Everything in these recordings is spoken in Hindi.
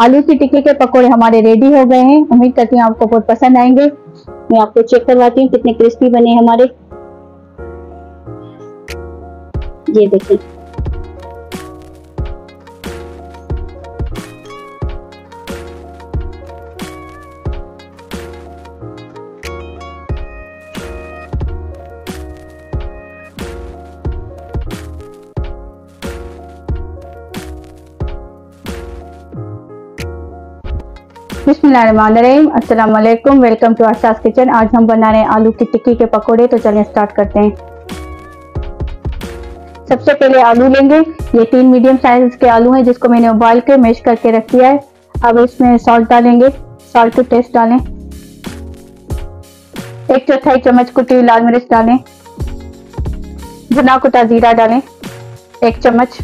आलू की टिक्की के पकोड़े हमारे रेडी हो गए हैं। उम्मीद करती हूँ आपको बहुत पसंद आएँगे। मैं आपको चेक करवाती हूँ कितने क्रिस्पी बने हमारे। ये देखिए। अस्सलाम वालेकुम वेलकम टू आसास किचन। आज हम बना रहे हैं आलू की टिक्की के पकोड़े तो चलिए स्टार्ट करते हैं। सबसे पहले आलू लेंगे। ये तीन मीडियम साइज़ के आलू हैं, जिसको मैंने उबाल के मैश करके रख दिया है। अब इसमें सॉल्ट डालेंगे। सॉल्ट टू टेस्ट डालें। एक चौथाई चम्मच कुटी लाल मिर्च डालें। भुना कुटा जीरा डालें। एक चम्मच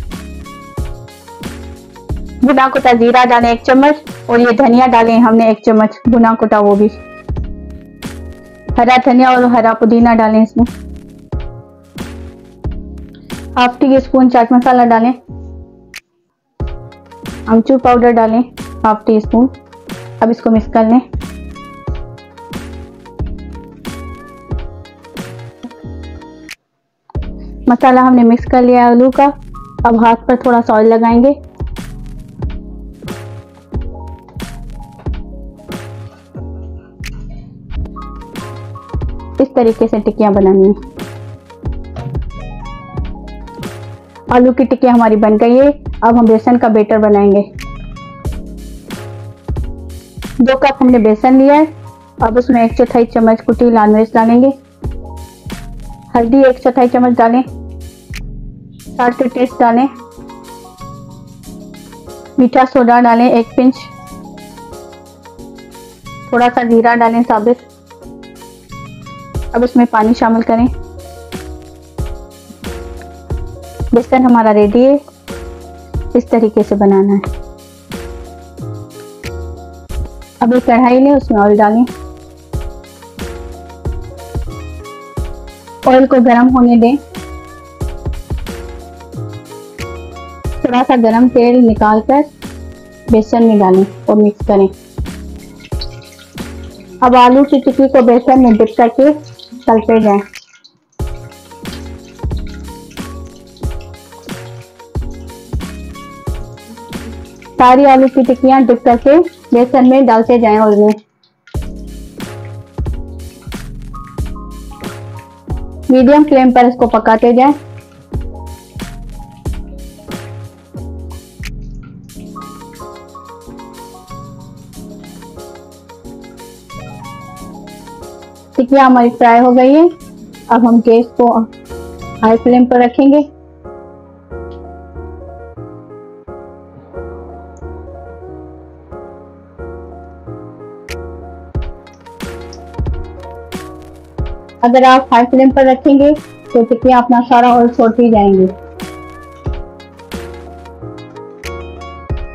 भुना कुटा जीरा डालें एक चम्मच और ये धनिया डालें हमने एक चम्मच भुना कुटा वो भी। हरा धनिया और हरा पुदीना डालें इसमें। Half teaspoon chaat masala डालें। अमचूर पाउडर डालें, हाफ़ टी स्पून। अब इसको मिक्स कर लें। मसाला हमने मिक्स कर लिया आलू का। अब हाथ पर थोड़ा सा ऑयल लगाएँगे। इस तरीके से टिक्कियाँ बनानी है। आलू की टिक्कियाँ हमारी बन गई है। अब हम बेसन का बेटर बनाएँगे। दो कप हमने बेसन लिया है। अब उसमें एक चौथाई चम्मच कुटी लाल मिर्च डालेंगे। हल्दी एक चौथाई चम्मच डालें। साल्ट टेस्ट डालें। मीठा सोडा डालें एक पिंच। थोड़ा सा जीरा डालें साबित। अब इसमें पानी शामिल करें। बेसन हमारा रेडी है। इस तरीके से बनाना है। अब एक कढ़ाई लें, उसमें ऑयल डालें। ऑयल को गर्म होने दें। थोड़ा सा गर्म तेल निकालकर बेसन में डालें और मिक्स करें। अब आलू की टिक्की को बेसन में डिप करके तलते गए सारी आलू की टिक्कियाँ डिप करके बेसन में डालते जाए और में मीडियम फ्लेम पर इसको पकाते जाएँ। टिक्कियाँ हमारी फ्राई हो गई है। अब हम गैस को हाई फ्लेम पर रखेंगे। अगर आप हाई फ्लेम पर रखेंगे तो टिक्कियाँ अपना सारा ऑयल छोड़ती जाएँगे।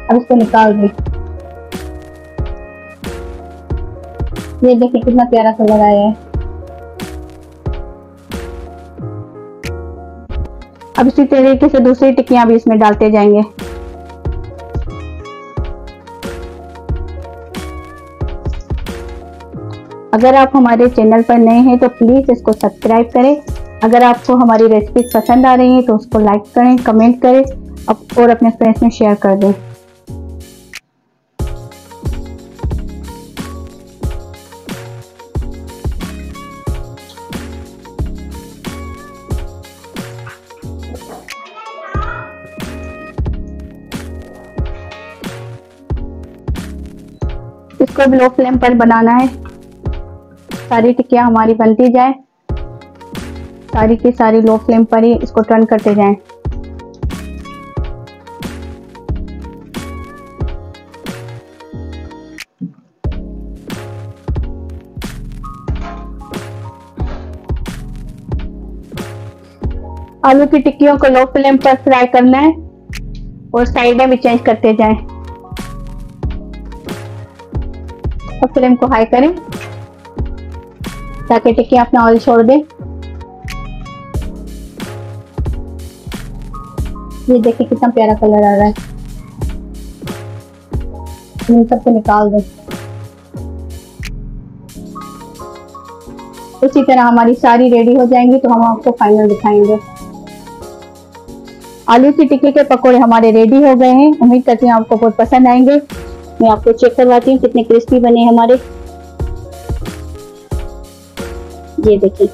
अब इसको निकाल दें। ये देखिए कितना प्यारा कलर आया है। अब इसी तरीके से दूसरी टिक्कियाँ भी इसमें डालते जाएँगे। अगर आप हमारे चैनल पर नए हैं तो प्लीज़ इसको सब्सक्राइब करें। अगर आपको हमारी रेसिपी पसंद आ रही है तो उसको लाइक करें, कमेंट करें और अपने फ्रेंड्स में शेयर कर दें। इसको लो फ्लेम पर बनाना है। सारी टिक्कियाँ हमारी बनती जाए। सारी की सारी लो फ्लेम पर ही इसको टर्न करते जाएँ। आलू की टिक्कियों को लो फ्लेम पर फ्राई करना है और साइड में भी चेंज करते जाएँ। और फ्लेम को हाई करें। ताकि टिक्की अपना ऑयल छोड़ दे। ये देखिए कितना प्यारा कलर आ रहा है। इन सबको निकाल दें। इसी तरह हमारी सारी रेडी हो जाएँगी तो हम आपको फाइनल दिखाएँगे। आलू की टिक्की के पकोड़े हमारे रेडी हो गए हैं। उम्मीद करती हूँ आपको बहुत पसंद आएँगे। मैं आपको चेक करवाती हूँ कितने क्रिस्पी बने हमारे। ये देखिए